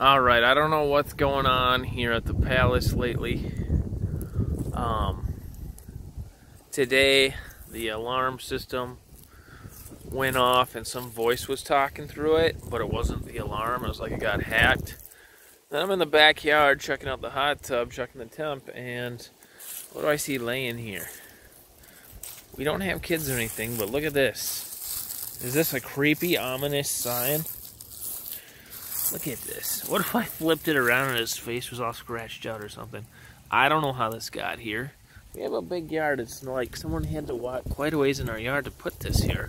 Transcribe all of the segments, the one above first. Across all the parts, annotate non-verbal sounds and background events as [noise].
All right, I don't know what's going on here at the palace lately. Um, today, the alarm system went off and some voice was talking through it, but it wasn't the alarm. It was like it got hacked. Then I'm in the backyard checking out the hot tub, checking the temp, and what do I see laying here? We don't have kids or anything, but look at this. Is this a creepy, ominous sign? Look at this. What if I flipped it around and his face was all scratched out or something? I don't know how this got here. We have a big yard. It's like someone had to walk quite a ways in our yard to put this here.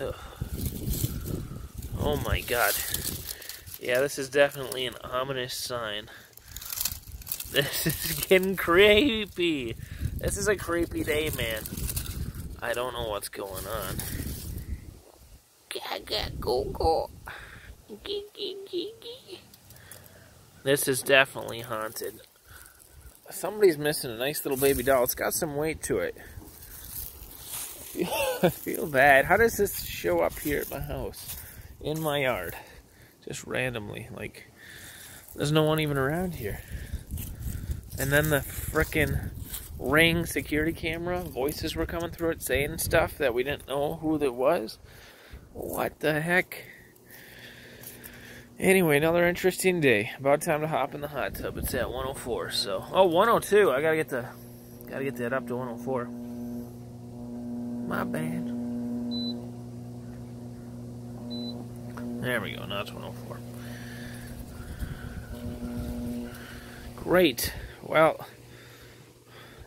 Ugh. Oh my god. Yeah, this is definitely an ominous sign. [laughs] This is getting creepy. This is a creepy day, man. I don't know what's going on. Gaga go go. This is definitely haunted. Somebody's missing a nice little baby doll. It's got some weight to it. I feel bad. How does this show up here at my house? In my yard. Just randomly. Like, there's no one even around here. And then the frickin' ring security camera, voices were coming through it saying stuff that we didn't know who it was. What the heck? Anyway, another interesting day. About time to hop in the hot tub. It's at 104, so oh 102. I gotta get the gotta get that up to 104. My bad. There we go. Now it's 104. Great. Well,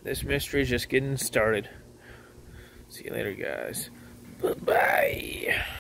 this mystery is just getting started. See you later, guys. Bye bye.